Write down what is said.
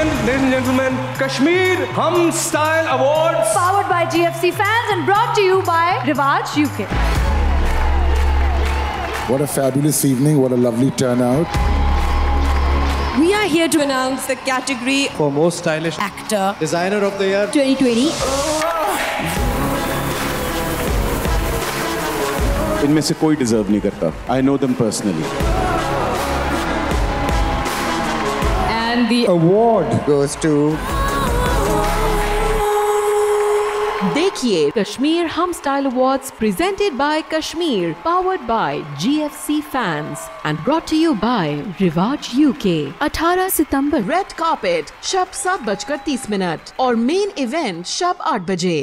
begin, ladies and gentlemen, Kashmir Hum Style Awards. Powered by GFC fans and brought to you by Rivaj UK. What a fabulous evening. What a lovely turnout. We are here to announce the category For most stylish actor designer of the year. 2020. इनमें से कोई deserve नहीं करता I know दम personally And the Award goes to देखिए कश्मीर हम style awards presented by Kashmir powered by GFC fans and brought to you by Rivaj UK 18 सितंबर red carpet शब सात बजकर तीस मिनट और मेन इवेंट शब आठ बजे